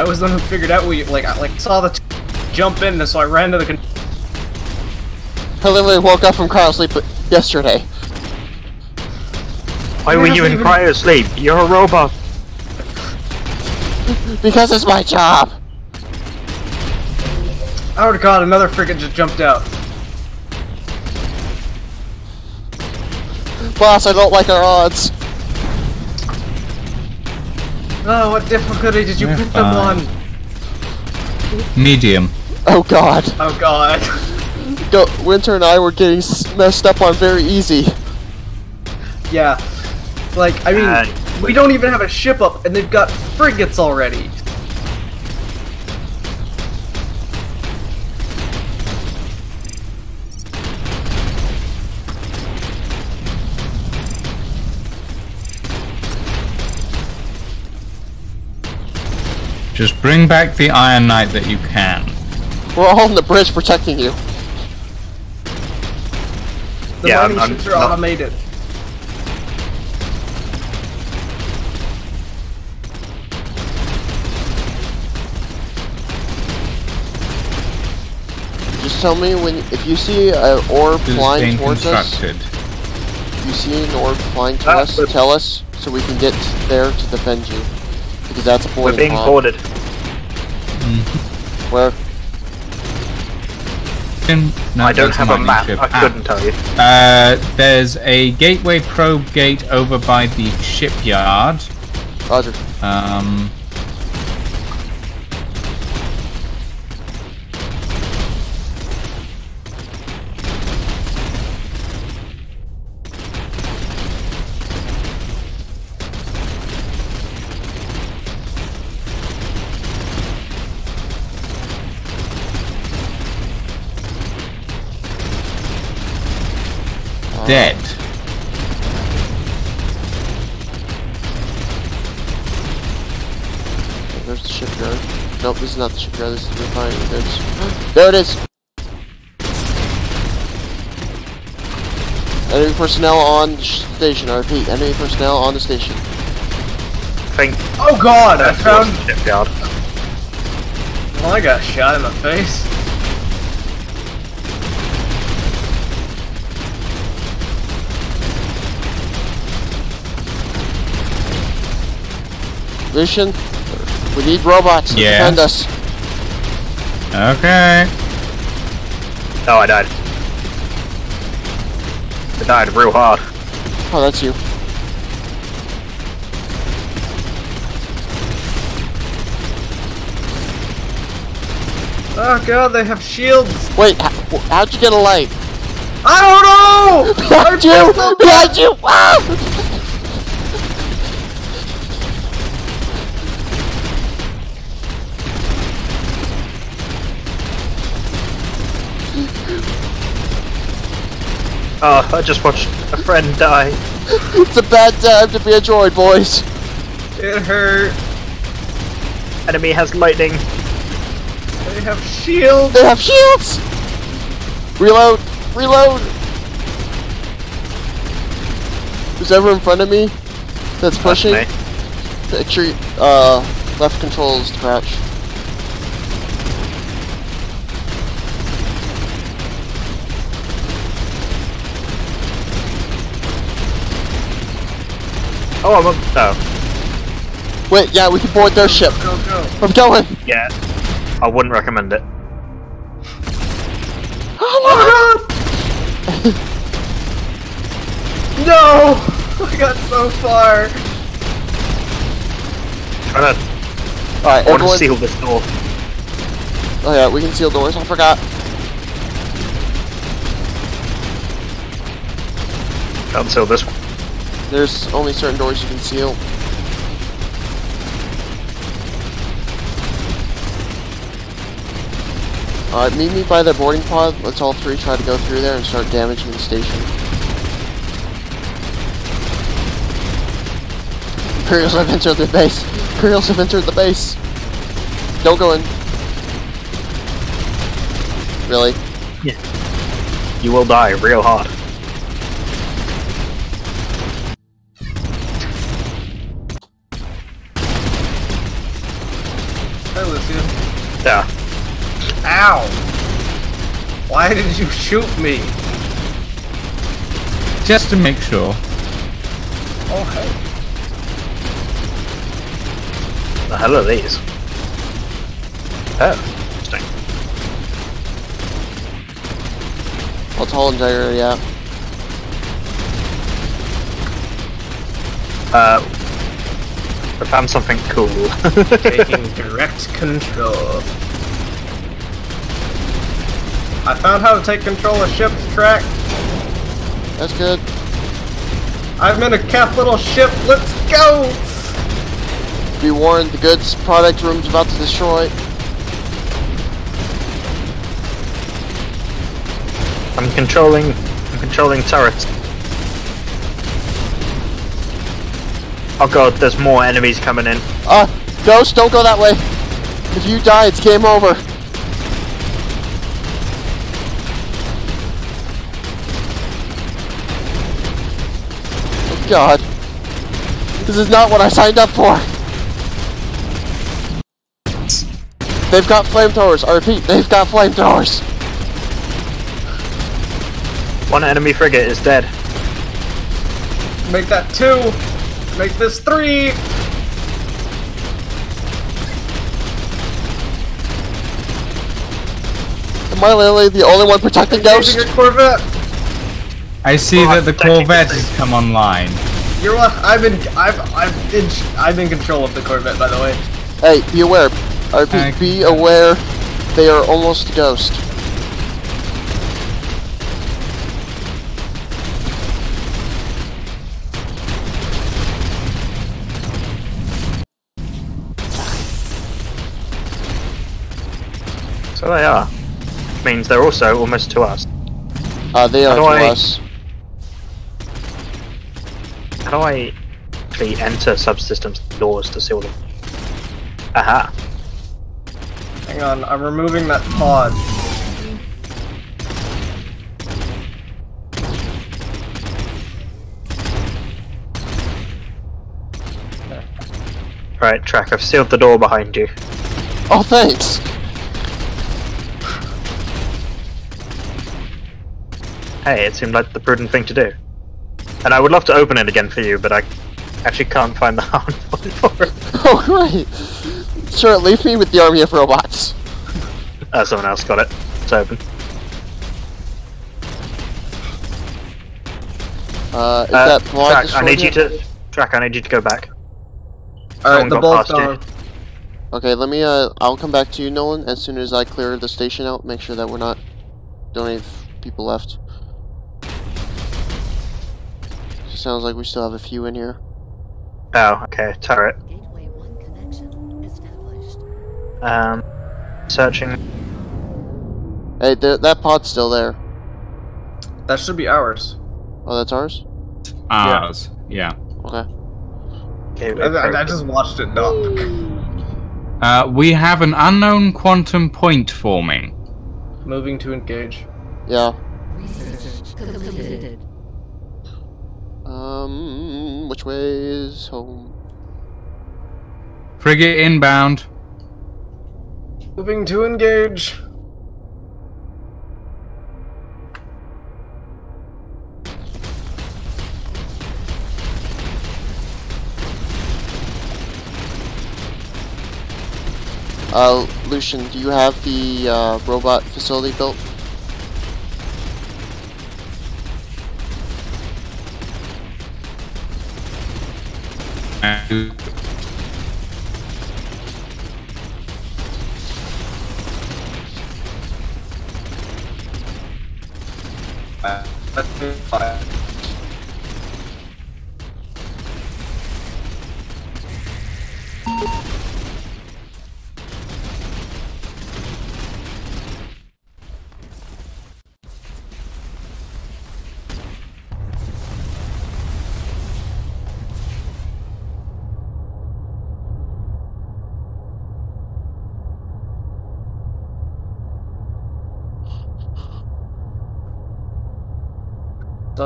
I was the one who figured out we like I like saw the jump in, and so I ran to the. I literally woke up from cryo sleep yesterday. Why were you in even- cryo sleep? You're a robot. Because it's my job! Oh god, another frigate just jumped out. Boss, I don't like our odds. Oh, what difficulty did you You're put them on? Medium. Oh god. Oh god. Go Winter and I were getting s- messed up on very easy. yeah. Like, I mean, Uh, we don't even have a ship up, and they've got frigates already. Just bring back the Iron Knight that you can. We're all on the bridge protecting you. The Yeah, mining I'm- ships I'm- automated. Just tell me when if you see an orb This flying being towards us. constructed. If you see an orb flying to Ah, us, but- tell us so we can get there to defend you. Because that's a We're being pod. boarded. Where In- no, I don't have a map. ship. I Ah, couldn't tell you. Uh, there's a gateway probe gate over by the shipyard. Roger. Um, dead. There's the shipyard. Nope, this is not the shipyard, this is the refinery goods. There it is! Enemy personnel on the station, I repeat, enemy personnel on the station. Think Oh god, I found. the shipyard. Well, I got shot in the face. Lucian, we need robots to Yeah. defend us. Okay. Oh, I died. I died real hard. Oh, that's you. Oh god, they have shields. Wait, how, how'd you get a light? I don't know. Behind you! Behind you! Ah! Oh, I just watched a friend die. It's a bad time to be a droid, boys. It hurt. Enemy has lightning. They have shields. They have shields! Reload! Reload! Who's ever in front of me that's pushing? me. Make sure you, uh, left controls is to crouch. Oh, I'm up. Oh, Wait, yeah, we can board their ship. Go go. I'm going! yeah. I wouldn't recommend it. Oh my god. no. I got so far. Trying to. Alright, I want to everyone. seal this door. Oh yeah, we can seal doors, I forgot. Can't seal this one. There's only certain doors you can seal. Alright, meet me by the boarding pod. Let's all three try to go through there and start damaging the station. Imperials have entered the base. Imperials have entered the base. Don't go in. Really? Yeah. You will die real hard. Ow! Why did you shoot me? Just to make sure. Oh, hey. The hell are these? Oh, interesting. What's hull integrity? Yeah. Uh, I found something cool. Taking direct control. I found how to take control of ship's track. That's good. I'm in a capital ship. Let's go! Be warned, the goods product room's about to destroy. I'm controlling. I'm controlling turrets. Oh god, there's more enemies coming in. Ah, Ghost, don't go that way. If you die, it's game over. Oh god. This is not what I signed up for. They've got flamethrowers. I repeat, they've got flamethrowers. One enemy frigate is dead. Make that two. Make this three. Am I literally the only one protecting Ghost? Engaging Corvette. I see that the Corvette has come online. You're what? I'm in. I've. I've in. I'm in control of the Corvette, by the way. Hey, be aware. I repeat, Uh, be aware. They are almost Ghost. So they are. Which means they're also almost to us. Uh, they are to I- us. How do I actually enter subsystems doors to see all the... Aha. Hang on. I'm removing that pod. Right, track, I've sealed the door behind you. Oh, thanks. Hey, it seemed like the prudent thing to do. And I would love to open it again for you, but I actually can't find the hard point for it. Oh, great. Sure, leave me with the army of robots. Uh, someone else got it. It's open. Uh, is Uh, that block track, I need you to... Track, I need you to go back. Alright, the got bolt's past you. gone. Okay, let me, uh, I'll come back to you, Nolan, as soon as I clear the station out, make sure that we're not, don't have people left. Sounds like we still have a few in here. Oh, okay, turret. Gateway 1 connection established. Um, searching. Hey, th that pod's still there. That should be ours. Oh, that's ours? Ours. Yeah. Okay. Gateway I, I, I just watched it dock. Uh, we have an unknown quantum point forming. Moving to engage. Yeah. Research completed. Um, which way is home? Frigate inbound. Moving to engage. Uh, Lucian, do you have the, uh, robot facility built? Uh, Uh. Fire.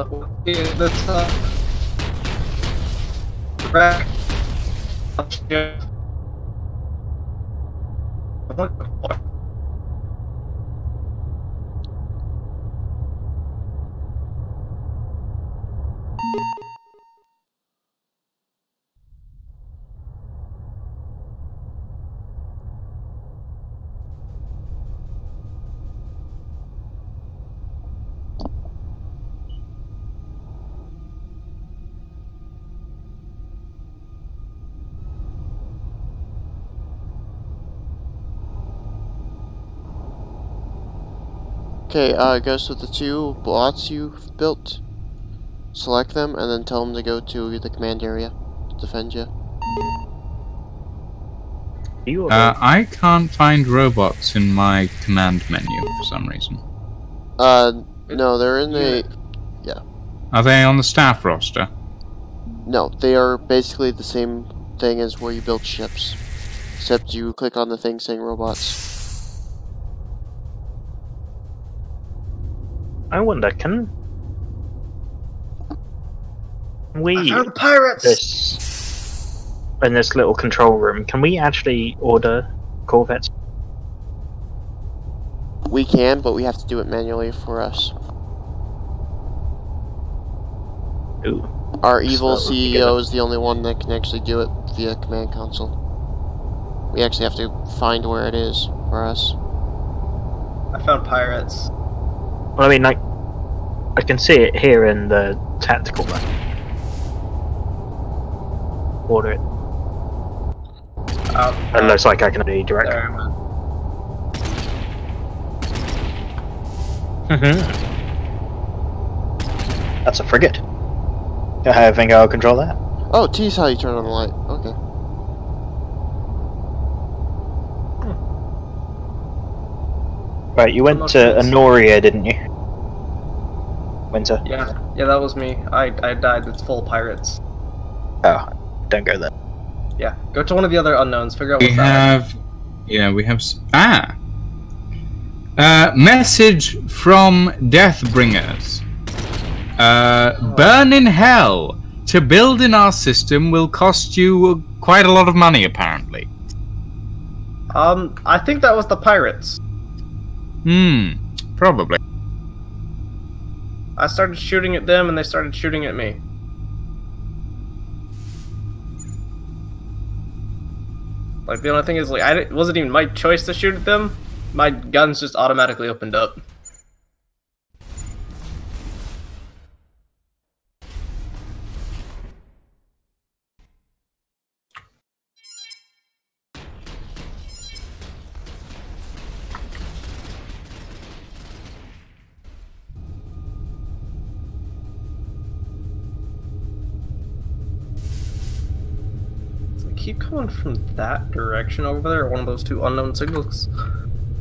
The top. Back. Okay, uh, it goes to the two blots you've built. Select them, and then tell them to go to the command area to defend you. You Uh, I can't find robots in my command menu for some reason. Uh, no, they're in the... Yeah. Are they on the staff roster? No, they are basically the same thing as where you build ships. Except you click on the thing saying robots. I wonder, can we I we found pirates. this in this little control room? Can we actually order corvettes? We can, but we have to do it manually for us. Ooh, Our evil So, CEO is the only one that can actually do it via command console. We actually have to find where it is for us. I found pirates. well, I mean, like, I can see it here in the tactical map. Order it. Out. It looks like I can be direct. There, man. Mm-hmm. That's a frigate. I think I'll control that. Oh, T's how you turn on the light. Okay. Right, you went to Emotions. Anoria, didn't you? Winter. Yeah, yeah, that was me. I I died. It's full of pirates. Oh, don't go there. Yeah, go to one of the other unknowns. Figure out We what's that. have. Yeah, we have. Ah! Uh, message from Deathbringers. Uh, burn in hell. To build in our system will cost you quite a lot of money, apparently. Um, I think that was the pirates. Hmm, probably. I started shooting at them, and they started shooting at me. Like the only thing is, like, I it wasn't even my choice to shoot at them. My guns just automatically opened up. Keep coming from that direction over there, one of those two unknown signals.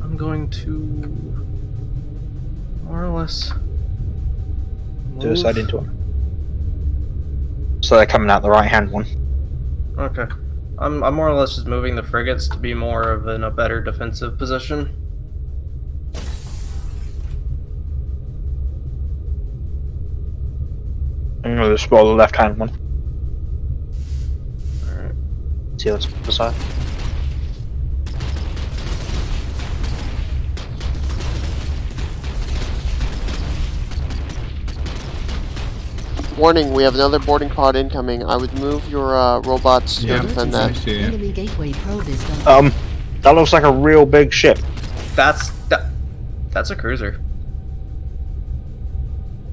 I'm going to more or less do a side into one. So they're coming out the right hand one. Okay. I'm, I'm more or less just moving the frigates to be more of in a better defensive position. I'm gonna explore the left hand one. See what's beside. Warning, we have another boarding pod incoming. I would move your uh, robots to Yeah, defend that. see it. Enemy gateway probe is done. Um, that looks like a real big ship. That's that, that's a cruiser.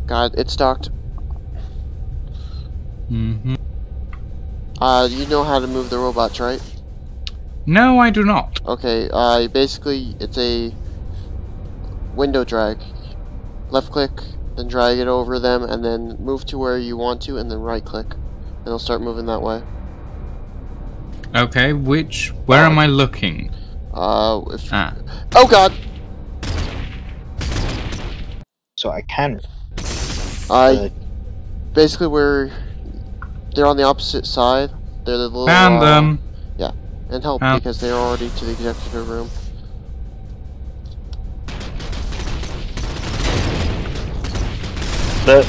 God, it's docked. hmm Uh, you know how to move the robots, right? No, I do not. Okay, uh, basically, it's a window drag. Left click, then drag it over them, and then move to where you want to, and then right click. And it'll start moving that way. Okay, which. Where am I looking? Uh, if. Ah. Oh god! So I can. Uh, Uh, basically, where. They're on the opposite side. They're the little. Found uh, them. Yeah, and help, Found- because they're already to the executive room. the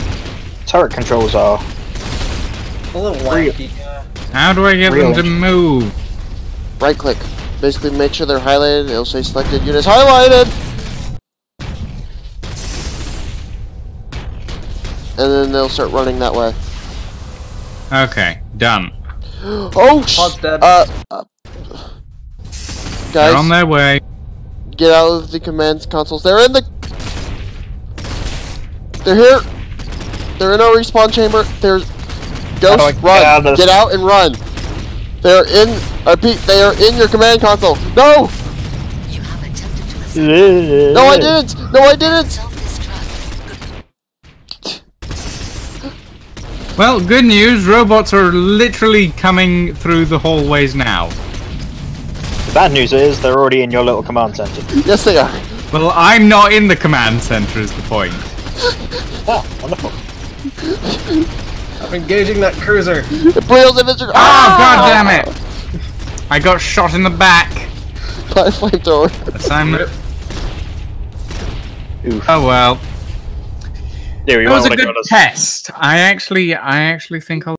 turret controls are. A little Real. wanky. How do I get Real. them to move? Right click. Basically, make sure they're highlighted. It'll say selected units highlighted. And then they'll start running that way. Okay, done. Oh sh! Pod's dead. Uh, uh, They're on their way. get out of the command consoles. They're in the. They're here. They're in our respawn chamber. There's. do I Ghost, get run! out? Get out and run. They're in. I repeat, they are in your command console. No! You have attempted to assemble No, I didn't. No, I didn't. Well, good news. Robots are literally coming through the hallways now. The bad news is they're already in your little command center. Yes, they are. Well, I'm not in the command center. Is the point? Ah, wonderful. I'm engaging that cruiser. it Imperial's infantry. Oh, god damn it! I got shot in the back. By a flamethrower. Assignment. Oof. Oh well. Yeah, we It was a go good test. I actually, I actually think I'll